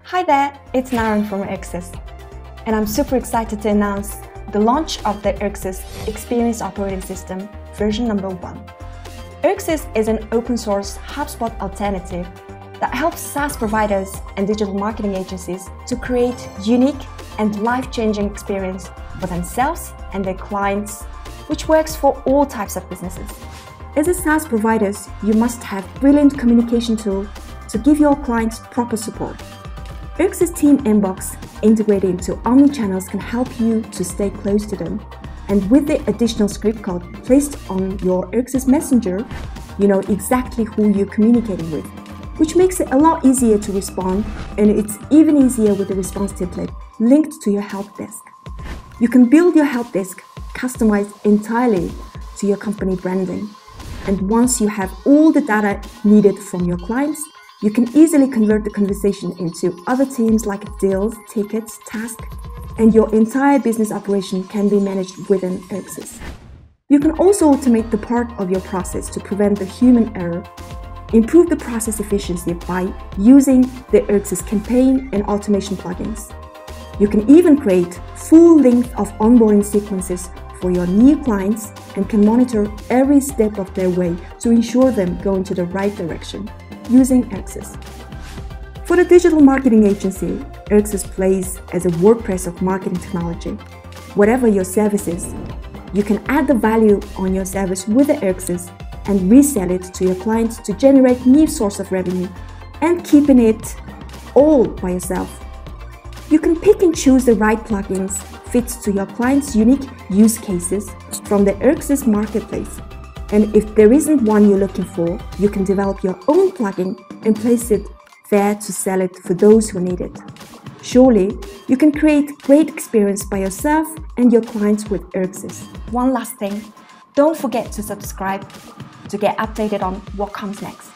Hi there, it's Naren from Erxes, and I'm super excited to announce the launch of the Erxes Experience Operating System version number 1. Erxes is an open source HubSpot alternative that helps SaaS providers and digital marketing agencies to create unique and life-changing experience for themselves and their clients, which works for all types of businesses. As a SaaS provider, you must have brilliant communication tool to give your clients proper support. Erxes Team Inbox integrated into omnichannels can help you to stay close to them. And with the additional script code placed on your Erxes Messenger, you know exactly who you're communicating with, which makes it a lot easier to respond, and it's even easier with the response template linked to your help desk. You can build your help desk customized entirely to your company branding. And once you have all the data needed from your clients, you can easily convert the conversation into other teams like deals, tickets, tasks, and your entire business operation can be managed within Erxes. You can also automate the part of your process to prevent the human error, improve the process efficiency by using the Erxes campaign and automation plugins. You can even create full length of onboarding sequences for your new clients and can monitor every step of their way to ensure them go into the right direction using Erxes. For the digital marketing agency, Erxes plays as a WordPress of marketing technology. Whatever your service is, you can add the value on your service with the Erxes and resell it to your clients to generate new source of revenue and keeping it all by yourself. You can pick and choose the right plugins fits to your client's unique use cases from the Erxes marketplace and if there isn't one you're looking for, you can develop your own plugin and place it there to sell it for those who need it. Surely, you can create great experience by yourself and your clients with Erxes. One last thing, don't forget to subscribe to get updated on what comes next.